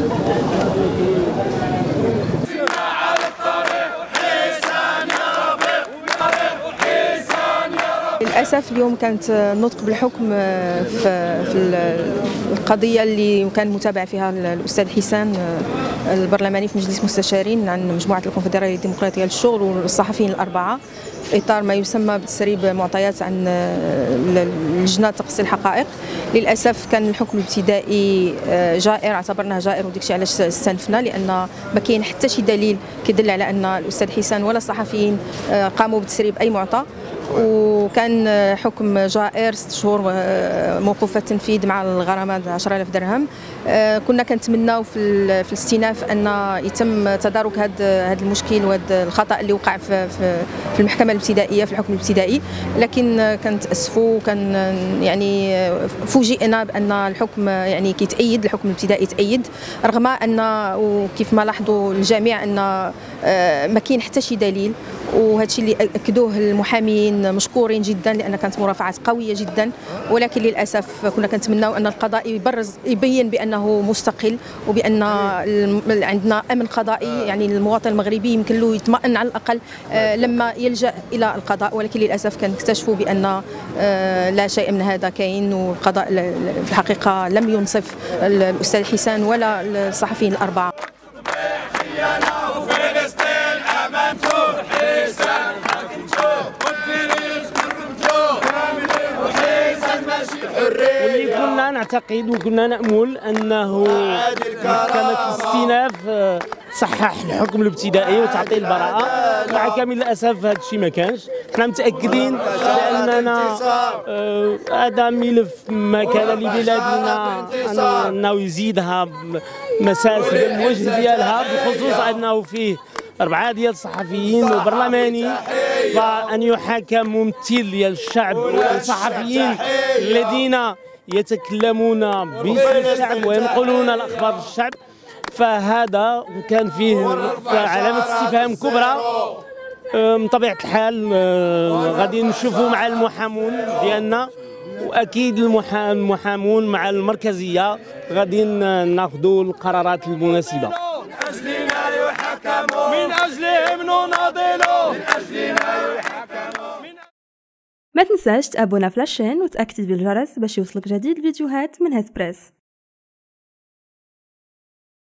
Thank you. للأسف اليوم كانت النطق بالحكم في في القضية اللي كان متابع فيها الأستاذ حسان البرلماني في مجلس مستشارين عن مجموعة الكونفدرالية الديمقراطيه للشغل والصحفيين الأربعة في إطار ما يسمى بتسريب معطيات عن لجنة تقصي الحقائق. للأسف كان الحكم الابتدائي جائر اعتبرناه جائر وديك الشيء علاش استنفنا لأن ما كاين حتى شي دليل كيدل على أن الأستاذ حسان ولا الصحفيين قاموا بتسريب أي معطى. وكان حكم جائر ست شهور موقوف التنفيذ مع الغرامات 10000 درهم. كنا كنتمناو في, في الاستئناف أن يتم تدارك هذا هذا المشكل وهذا الخطأ اللي وقع في, في المحكمة الابتدائية في الحكم الابتدائي. لكن كنتاسفوا وكان يعني فوجئنا بأن الحكم يعني كيتأيد الحكم الابتدائي تايد رغم أن وكيف ما لاحظوا الجميع أن ما كاين حتى شي دليل. وهذا الشيء اللي أكدوه المحامين مشكورين جدا لأن كانت مرافعات قوية جدا. ولكن للأسف كنا كنتمناو أن القضاء يبرز يبين بأنه مستقل وبأن عندنا أمن قضائي. يعني المواطن المغربي يمكن له يطمئن على الأقل لما يلجأ إلى القضاء. ولكن للأسف كنكتشفوا بأن لا شيء من هذا كاين والقضاء في الحقيقة لم ينصف الأستاذ حسان ولا الصحفيين الأربعة واللي كنا نعتقد وكنا نأمل أنه محكمة الاستئناف تصحح الحكم الابتدائي وتعطي البراءة. مع كامل الأسف هذا الشيء ما كانش. حنا متأكدين بأننا هذا ملف ما كان لبلادنا أنه يزيدها مساس بالوجه ديالها بخصوص أنه فيه أربعة ديال الصحفيين وبرلماني فأن يحاكم ممثل ديال الشعب والصحفيين الذين يتكلمون باسم الشعب وينقلون الأخبار للشعب. فهذا كان فيه علامة استفهام كبرى. من طبيعة الحال غادي نشوفوا مع المحامون ديالنا. وأكيد المحامون مع المركزية غادي ناخذوا القرارات المناسبة. من أجلهم نناضل من أجلنا يحكموا ما تنساش تابونا في لاشين وتأكد بالجرس باش يوصلك جديد الفيديوهات من هيت بريس.